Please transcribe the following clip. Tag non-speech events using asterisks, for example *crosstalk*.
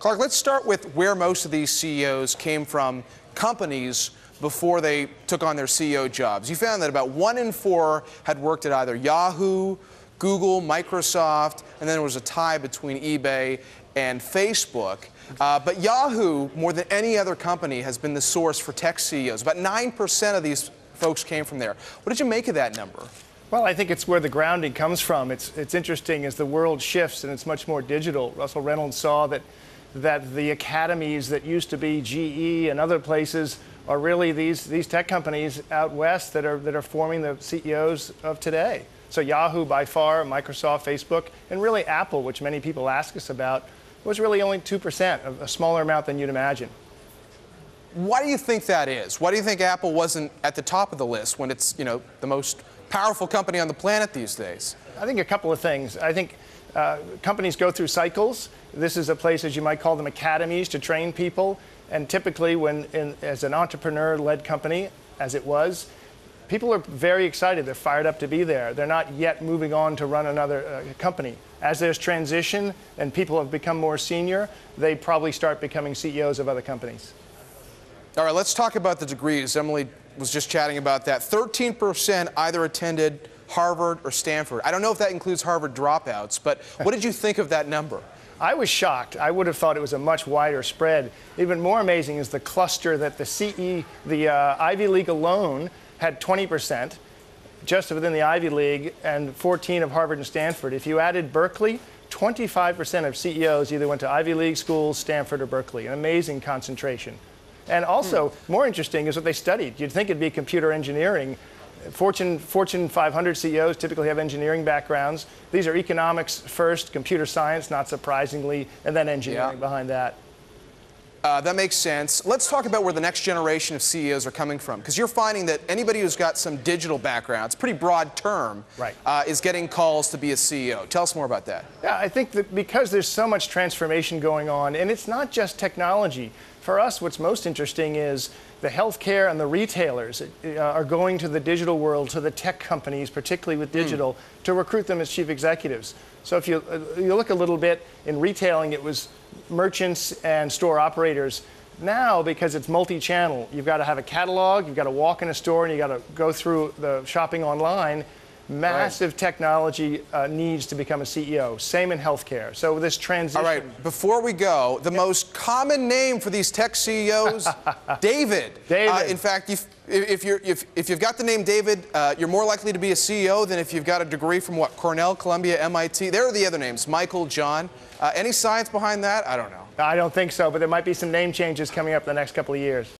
Clarke, let's start with where most of these CEOs came from companies before they took on their CEO jobs. You found that about one in four had worked at either Yahoo, Google, Microsoft, and then there was a tie between eBay and Facebook. Uh, but Yahoo, more than any other company, has been the source for tech CEOs. About 9% of these folks came from there. What did you make of that number? Well, I think it's where the grounding comes from. It's, it's interesting as the world shifts and it's much more digital. Russell Reynolds saw that, that the academies that used to be GE and other places are really these, these tech companies out west that are, that are forming the CEOs of today. So Yahoo by far, Microsoft, Facebook, and really Apple, which many people ask us about, was really only 2%, a smaller amount than you'd imagine. Why do you think that is? Why do you think Apple wasn't at the top of the list when it's, you know, the most powerful company on the planet these days? I think a couple of things. I think uh, companies go through cycles. This is a place, as you might call them, academies to train people. And typically, when in, as an entrepreneur-led company, as it was, people are very excited. They're fired up to be there. They're not yet moving on to run another uh, company. As there's transition and people have become more senior, they probably start becoming CEOs of other companies. All right, let's talk about the degrees. Emily was just chatting about that. 13% either attended Harvard or Stanford. I don't know if that includes Harvard dropouts, but *laughs* what did you think of that number? I was shocked. I would have thought it was a much wider spread. Even more amazing is the cluster that the CE, the uh, Ivy League alone, had 20% just within the Ivy League and 14 of Harvard and Stanford. If you added Berkeley, 25% of CEOs either went to Ivy League schools, Stanford, or Berkeley. An amazing concentration. And also, hmm. more interesting is what they studied. You'd think it'd be computer engineering. Fortune, Fortune 500 CEOs typically have engineering backgrounds. These are economics first, computer science, not surprisingly, and then engineering yeah. behind that. Uh, that makes sense. Let's talk about where the next generation of CEOs are coming from, because you're finding that anybody who's got some digital background, it's a pretty broad term, right. uh, is getting calls to be a CEO. Tell us more about that. Yeah, I think that because there's so much transformation going on, and it's not just technology. For us, what's most interesting is the healthcare and the retailers uh, are going to the digital world, to the tech companies, particularly with hmm. digital, mm. to recruit them as chief executives. So if you, uh, you look a little bit in retailing, it was merchants and store operators. Now, because it's multi-channel, you've got to have a catalog, you've got to walk in a store, and you've got to go through the shopping online. Massive right. technology uh, needs to become a CEO. Same in healthcare. So this transition. All right. Before we go, the yep. most common name for these tech CEOs, David. *laughs* David. Uh, in fact, if, if, you're, if, if you've got the name David, uh, you're more likely to be a CEO than if you've got a degree from what? Cornell, Columbia, MIT. There are the other names. Michael, John. Uh, any science behind that? I don't know. I don't think so, but there might be some name changes coming up in the next couple of years.